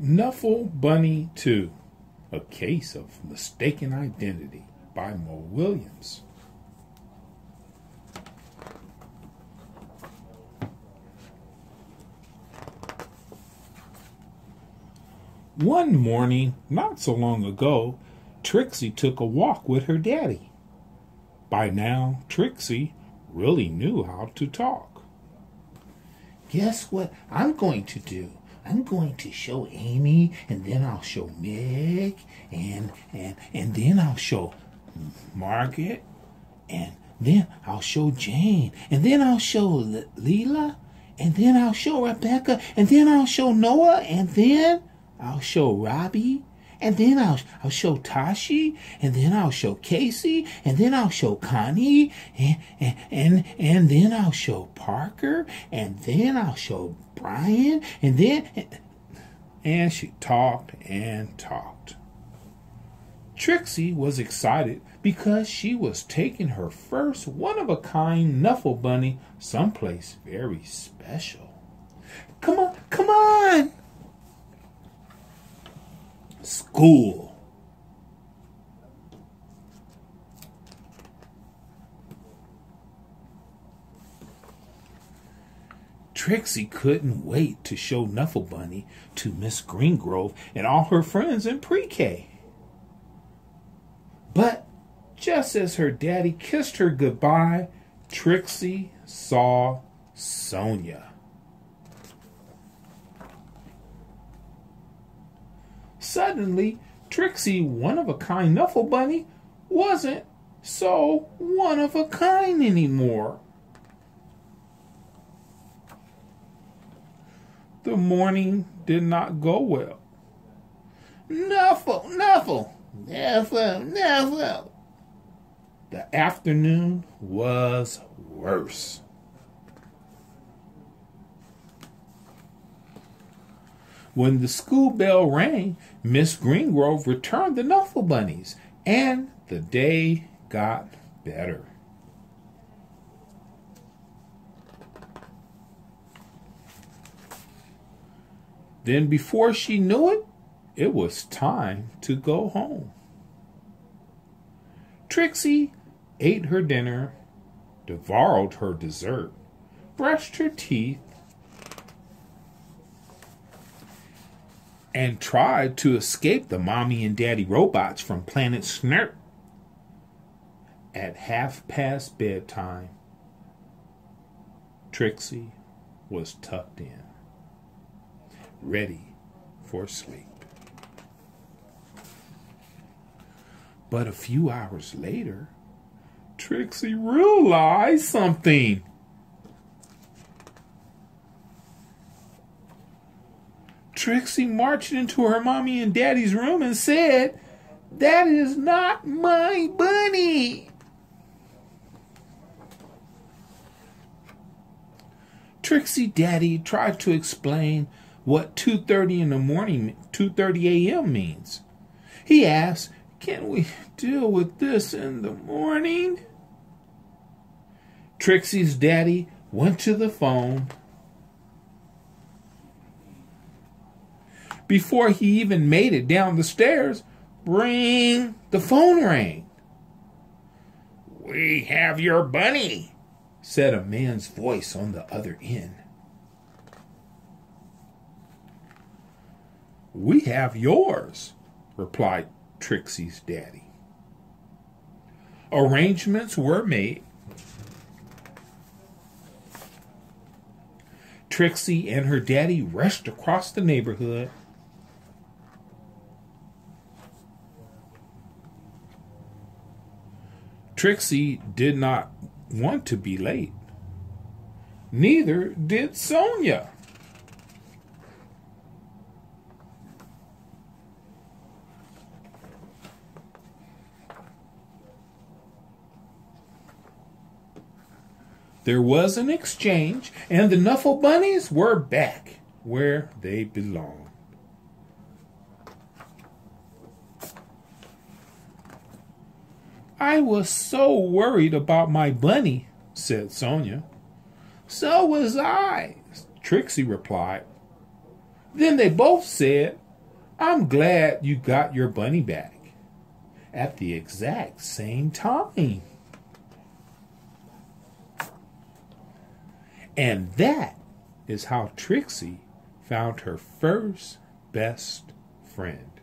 Knuffle Bunny Too A Case of Mistaken Identity by Mo Willems. One morning, not so long ago, Trixie took a walk with her daddy. By now, Trixie really knew how to talk. Guess what I'm going to do? I'm going to show Amy, and then I'll show Meg, and and and then I'll show Margaret, and then I'll show Jane, and then I'll show L- Leela, and then I'll show Rebecca, and then I'll show Noah, and then I'll show Robbie, and then I'll I'll show Tashi, and then I'll show Casey, and then I'll show Connie, and and and, and then I'll show Parker, and then I'll show Brian, and then And she talked and talked. Trixie was excited because she was taking her first one of a kind Knuffle Bunny someplace very special. come on, come on. School. Trixie couldn't wait to show Knuffle Bunny to Miss Greengrove and all her friends in pre-K. But just as her daddy kissed her goodbye, Trixie saw Sonia. Suddenly, Trixie, one of a kind Knuffle Bunny, wasn't so one of a kind anymore. The morning did not go well. Knuffle, Knuffle, Knuffle, Knuffle. The afternoon was worse. When the school bell rang, Miss Greengrove returned the Knuffle Bunnies, and the day got better. Then, before she knew it, it was time to go home. Trixie ate her dinner, devoured her dessert, brushed her teeth, and tried to escape the mommy and daddy robots from planet Snurp. At half past bedtime, Trixie was tucked in, ready for sleep. But a few hours later, Trixie realized something. Trixie marched into her mommy and daddy's room and said, That is not my bunny. Trixie Daddy tried to explain what 2:30 in the morning 2:30 a.m. means. He asked, "Can we deal with this in the morning?" Trixie's daddy went to the phone. Before he even made it down the stairs, ring, the phone rang. We have your bunny. said a man's voice on the other end. We have yours, replied Trixie's daddy. Arrangements were made. Trixie and her daddy rushed across the neighborhood. Trixie did not want to be late. Neither did Sonia. There was an exchange, and the Knuffle Bunnies were back where they belonged. I was so worried about my bunny, said Sonia. So was I, Trixie replied. Then they both said, I'm glad you got your bunny back at the exact same time. And that is how Trixie found her first best friend.